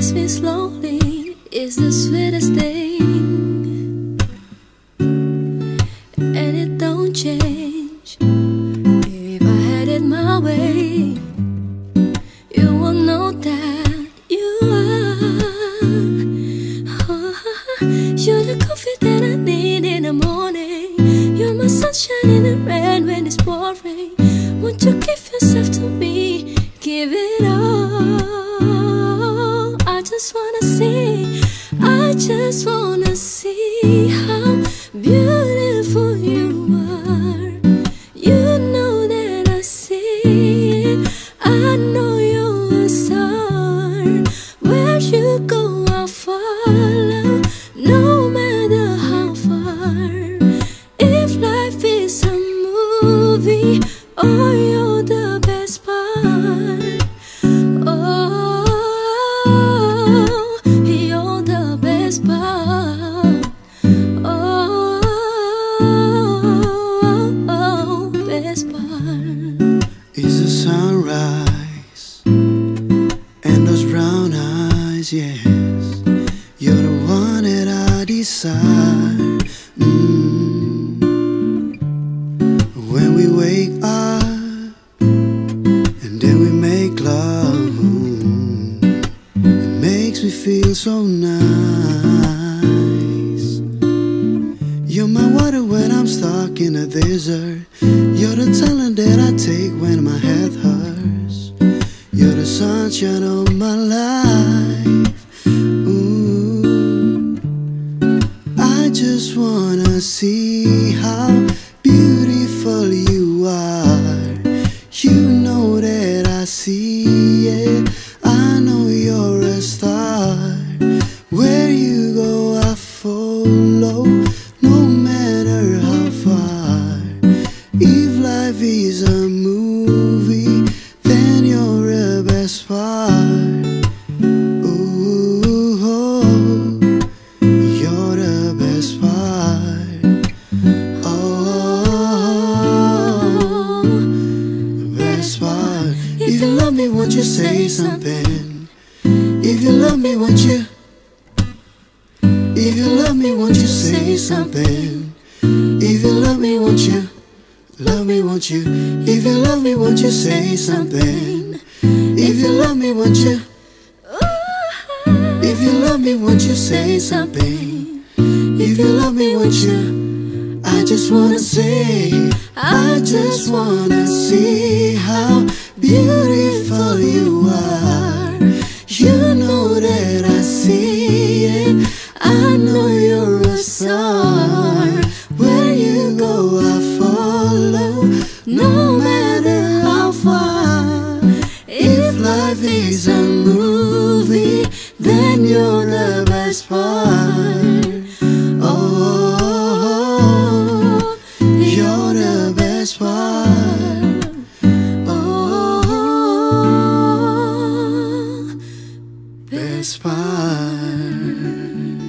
Kiss me slowly is the sweetest thing. And it don't change. If I had it my way You will know that you are. You're the coffee that I need in the morning. You're my sunshine in the rain just wanna see. I just wanna see how beautiful you are. You know that I see it. I know you're a star. Where you go, I'll follow. No matter how far. If life is a movie, eyes, yes. You're the one that I desire. Mm. When we wake up and then we make love, mm, it makes me feel so nice. You're my water when I'm stuck in a desert. You're the Tylenol I take when my head hurts. You're the sunshine of my life. Me, won't you say something? If you love me, won't you? If you love me, won't you say something? If you love me, won't you? Love me, won't you? If you love me, won't you say something? If you love me, won't you? If you love me, won't you say something? If you love me, won't you? I just wanna say, I just wanna see how beautiful and you're the best part. Oh, you're the best part. Oh, best part.